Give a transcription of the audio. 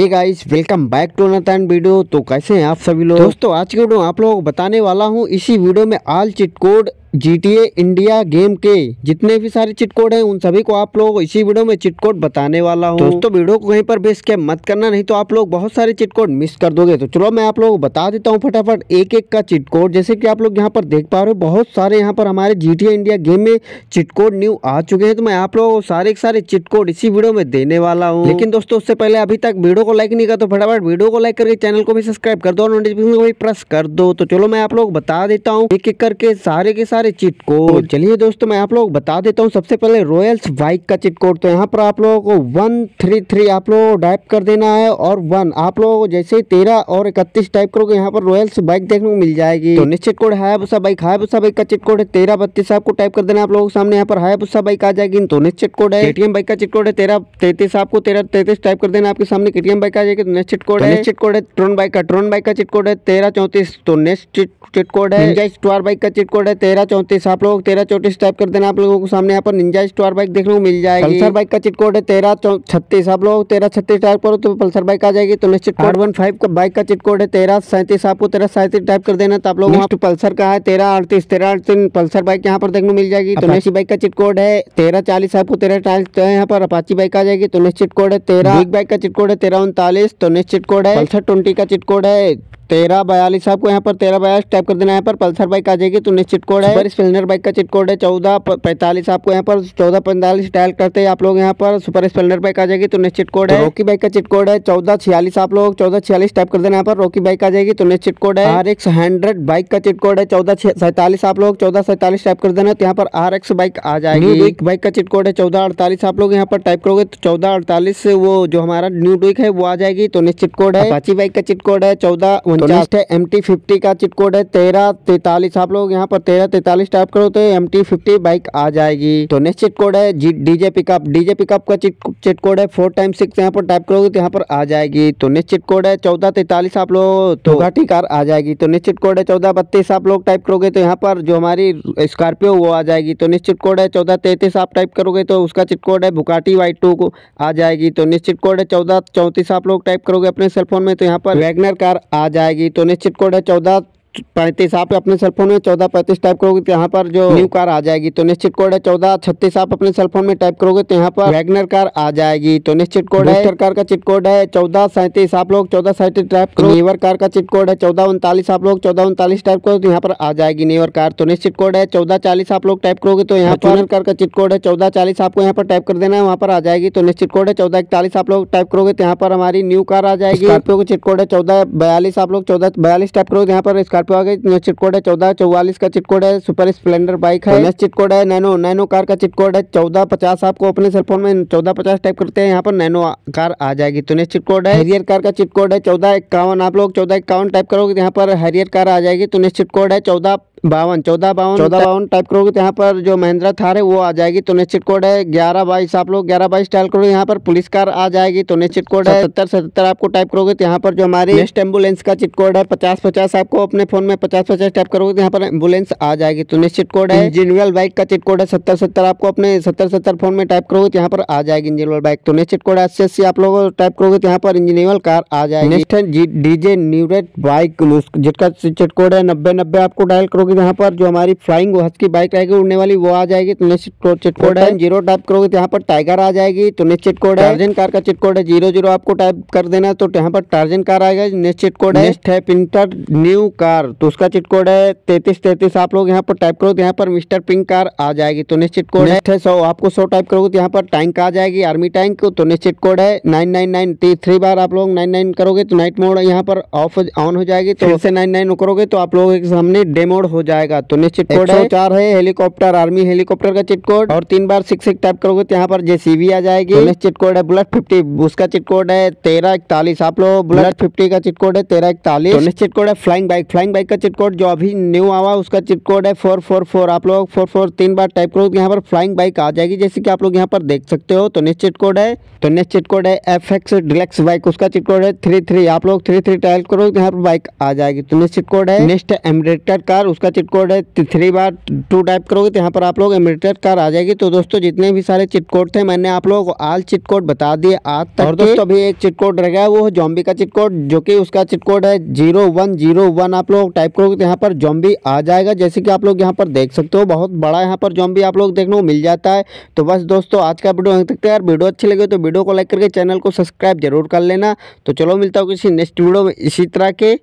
Hey guys welcome back to नतन video तो कैसे हैं आप सभी लोग? दोस्तों, आज की वीडियो आप लोगों को बताने वाला हूँ, इसी वीडियो में all cheat code GTA India game के जितने भी सारे चिट कोड हैं उन सभी को आप लोग इसी वीडियो में चिट कोड बताने वाला हूँ। दोस्तों वीडियो को कहीं पर बेस के मत करना नहीं तो आप लोग बहुत सारे चिट कोड मिस कर दोगे। तो चलो मैं आप लोगों को बता देता हूँ फटाफट एक एक का चिट कोड जैसे कि आप लोग यहाँ पर देख पा रहे हो बहुत सारे यहाँ पर हमारे GTA इंडिया गेम में चिट कोड न्यू आ चुके हैं। तो मैं आप लोगों को सारे के सारे चिट कोड इसी वीडियो में देने वाला हूँ। लेकिन दोस्तों उससे पहले अभी तक वीडियो को लाइक नहीं कर तो फटाफट वीडियो को लाइक करके चैनल को भी सब्सक्राइब कर दो और नोटिफिकेशन को भी प्रेस कर दो। तो चलो मैं आप लोग बता देता हूँ एक एक करके सारे के सारे चिट कोड तो चलिए दोस्तों मैं आप लोग बता देता हूँ सबसे पहले रॉयल्स बाइक का चिट कोड तो यहाँ पर आप लोगों को वन थ्री थ्री आप लोगों टाइप कर देना है और वन आप लोगों को जैसे ही तेरह और इकतीस टाइप करोगे यहाँ पर रॉयल्स बाइक देखने को मिल जाएगी। तो निश्चित कोड है बुसा बाइक है बुसा बाइक का चिट कोड है। तेरह बत्तीस आपको टाइप कर देना आप लोगों के सामने। यहाँ पर है बुसा बाइक आ जाएगी। तो निश्चित कोड है। केटीएम बाइक का चिट कोड है। तेरह तैतीस आपको तेरह तैतीस टाइप कर देना आपके सामने। केटीएम बाइक आ जाएगी। तो निश्चित कोड है। निश्चित कोड है ट्रोन बाइक का। ट्रोन बाइक का चिट कोड है। तेरह चौंतीस तो नेक्स्ट चिट कोड है बाइक का चिट कोड है। तेरह चौंतीस। आप लोग तेरह चौंतीस टाइप कर देना। आप लोगों को सामने यहाँ पर निंजा स्टोर बाइक देखने को मिल जाएगी। पल्सर बाइक का चिट कोड है तेरह छत्तीस। आप लोग तेरह छत्तीस टाइप करो तो पल्सर बाइक आ जाएगी। तो निश्चित कोड वन फाइव का बाइक का चिट कोड है तेरह सैंतीस। आपको तेरह सैंतीस टाइप कर देना तो आप लोग पल्सर का है तेरह अड़तीस। तेरह अड़तीस पल्सर बाइक यहाँ पर देखने को मिल जाएगी। तो नेक्स्ट बाइक का चिट कोड है तेरह चालीस। आपको तेरह चालीस यहाँ पर अपाची बाइक आ जाएगी। तो निश्चित कोड है तेरह। बाइक का चिट कोड है तेरह उनतालीस। तो निश्चित कोड है पल्सर ट्वेंटी का चिट कोड है तेरह बयालीस आपको यहाँ पर तेरह बयालीस टाइप कर देना यहाँ पर। पल्सर बाइक आ जाएगी तो निश्चित कोड है। स्प्लेंडर बाइक का चिट कोड है चौदह पैंतालीस आपको यहाँ पर चौदह पैंतालीस डायल करते हैं आप लोग यहाँ पर। सुपर स्प्लेंडर बाइक आ जाएगी तो निश्चित कोड है। रोकी बाइक का चिट कोड है चौदह छियालीस आप लोग चौदह छियालीस टाइप कर देना यहाँ पर। रोकी बाइक आ जाएगी तो निश्चित कोड है। आर एक्स हंड्रेड बाइक का चिट कोड है चौदह सैतालीस आप लोग चौदह सैतालीस टाइप कर देना तो यहाँ पर आर एक्स बाइक आ जाएगी। एक बाइक का चिट कोड है चौदह अड़तालीस आप लोग यहाँ पर टाइप करोगे तो चौदह अड़तालीस वो जो हमारा न्यू डुइक है वो आ जाएगी तो निश्चित कोड है। अपाची बाइक का चिट कोड है चौदह उनचास है एम टी फिफ्टी का चिट कोड है तेरह तैतालीस। आप लोग यहाँ पर तेरह तैतालीस टाइप करो तो एम टी फिफ्टी बाइक आ जाएगी। तो नेक्स्ट चिट कोड है डीजे पिकअप डीजे पिकअप का चिट चिट कोड है फोर टाइम सिक्स यहाँ पर टाइप करोगे तो यहाँ पर आ जाएगी। तो नेक्स्ट चिट कोड है चौदह तैतालीस आप लोग तो घाटी कार आ जाएगी। तो निश्चित कोड है चौदह बत्तीस आप लोग टाइप करोगे तो यहाँ पर जो हमारी स्कॉर्पियो वो आ जाएगी। तो निश्चित कोड है चौदह तैतीस आप टाइप करोगे तो उसका चिट कोड है बुकाटी वाई टू को आ जाएगी। तो निश्चित कोड है चौदह चौंतीस आप लोग टाइप करोगे अपने सेलफोन में तो यहाँ पर वैगनर कार आ जाएगी। तो निश्चित कोड है चौदह पैंतीस आप अपने सेलफोन में चौदह पैंतीस टाइप करोगे तो यहाँ पर जो न्यू कार आ जाएगी तो निश्चित कोड है चौदह छत्तीस आप अपने सेलफोन में टाइप करोगे तो यहाँ पर वैगनर कार आ जाएगी तो निश्चित कोड है। कार का चिट कोड है चौदह सैंतीस आप लोग चौदह सैंतीस टाइप करो न्यूवर कार का चिट कोड है चौदह उनतालीस आप लोग चौदह उनतालीस टाइप करो तो यहाँ पर आ जाएगी न्यूवर कार तो निश्चित कोड है चौदह चालीस आप लोग टाइप करोगे तो यहाँ पर कार का चिट कोड है चौदह चालीस आपको यहाँ पर टाइप कर देना है वहाँ पर आ जाएगी तो निश्चित कोड है चौदह इकतालीस आप लोग टाइप करोगे तो यहाँ पर हमारी न्यू कार आ जाएगी। चिट कोड है चौदह बयालीस आप लोग चौदह बयालीस टाइप करोगे यहाँ पर स्कॉर्पियो आ गई निश्चित कोड है चौदह चौवालीस का चिट कोड है सुपर स्प्लेंडर बाइक है। नेक्स्ट चिट कोड है नैनो नैनो कार का चिट कोड है चौदह पचास आपको अपने सेलफोन में चौदह पचास टाइप करते हैं यहाँ पर नैनो कार आ जाएगी। तो नेक्स्ट चिट कोड है। हरियर कार का चिट कोड है चौदह इक्यावन आप लोग चौदह इक्यावन टाइप करोगे तो यहाँ पर हरियर कार आ जाएगी। तो नेक्स्ट चिट कोड है चौदह बावन चौदह बावन चौदह बावन टाइप करोगे तो यहाँ पर जो महिंद्रा थार है वो आ जाएगी। तो निश्चित कोड है ग्यारह बाईस आप लोग ग्यारह बाईस टाइप करोगे यहाँ पर पुलिस कार आ जाएगी। तो निश्चित कोड है सत्तर। सत्तर आपको टाइप करोगे तो यहाँ पर जो हमारी नेक्स्ट एंबुलेंस का चिट कोड है पचास पचास आपको अपने फ़ोन में पचास पचास टाइप करोगे तो यहाँ पर एंबुलेंस आ जाएगी तो निश्चित कोड है। इंजीनियल बाइक का चिट कोड है सत्तर सत्तर आपको अपने सत्तर सत्तर फ़ोन में टाइप करोगे तो यहाँ पर आ जाएगी इंजीनियल बाइक। तो निश्चित कोड है अस्सी आप लोग टाइप करोगे तो यहाँ पर इंजीनियल कार आ जाएगी। नेक्स्ट है डीजे न्यूरेट बाइक जिसका चिट कोड है नब्बे नब्बे आपको डायल करोगे तो यहाँ पर जो हमारी फ्लाइंग हज की बाइक रहेगी उड़ने वाली वो आ जाएगी। तो निश्चित चिट कोड है। ज़ीरो टाइप करोगे तो यहाँ पर टाइगर आ जाएगी तो निश्चित कोड है। टार्जन कार का चिट कोड है ज़ीरो ज़ीरो आपको टाइप कर देना तो यहाँ पर टार्जन कार आएगा निश्चित कोड है। नेक्स्ट है न्यू कार। तो उसका चिट कोड है तैतीस तैतीस आप लोग यहाँ पर टाइप करो तो यहाँ पर मिस्टर पिंक कार आ जाएगी तो निश्चित कोड है। सौ आपको सौ टाइप करोगे तो यहाँ पर टैंक आ जाएगी आर्मी टैंक तो निश्चित कोड है। नाइन नाइन नाइन थ्री बार आप लोग नाइन नाइन करोगे तो नाइट मोड यहाँ पर ऑफ़ ऑन हो जाएगी तो ऐसे नाइन नाइन करोगे तो आप लोगों के सामने डे मोड हो जाएगा तो निश्चित कोड है। चार है हेलीकॉप्टर आर्मी हेलीकॉप्टर का चिट कोड और तीन बार सिक्स सिक्स टाइप करोगे तो यहाँ पर जेसीबी आ जाएगी। चिट कोड है बुलेट फिफ्टी उसका चिट कोड है तेरह इकतालीस आप लोग बुलेट फिफ्टी का चिट कोड है तेरह इकतालीस। चिट कोड है flying bike flying flying bike का चिट कोड जो अभी न्यू आवा उसका चिट कोड है फोर फोर फोर आप लोग फोर फोर तीन बार टाइप करो यहाँ पर फ्लाइंग बाइक आ जाएगी जैसे कि आप लोग यहाँ पर देख सकते हो तो नेक्स्ट चिट कोड है तो नेक्स्ट चिट कोड है एफ़ एक्स डिलेक्स बाइक उसका चिट कोड है थ्री थ्री आप लोग थ्री थ्री टाइप करो यहाँ पर बाइक आ जाएगी तो नेक्स्ट चिट कोड है नेक्स्ट एमरेटेड कार उसका चिट कोड है थ्री बार टू टाइप करोगे तो यहाँ पर आप लोग एमरेटेड कार आ जाएगी तो दोस्तों जितने भी सारे चिट कोड थे मैंने आप लोगों आल चिट कोड बता दिए आज तक और दोस्तों अभी एक चिट कोड रह गया वो जॉम्बी का चिट कोड जो कि उसका चिट कोड है ज़ीरो वन ज़ीरो वन आप लोग टाइप करोगे तो यहाँ पर जॉम्बी आ जाएगा। जैसे कि आप लोग यहाँ पर देख सकते हो, बहुत बड़ा यहाँ पर जॉम्बी आप लोग देखने को मिल जाता है। तो बस दोस्तों, आज का वीडियो तक यार वीडियो अच्छी लगे तो वीडियो को लाइक करके चैनल को सब्सक्राइब ज़रूर कर लेना। तो चलो मिलता हूँ किसी नेक्स्ट वीडियो में। इसी तरह के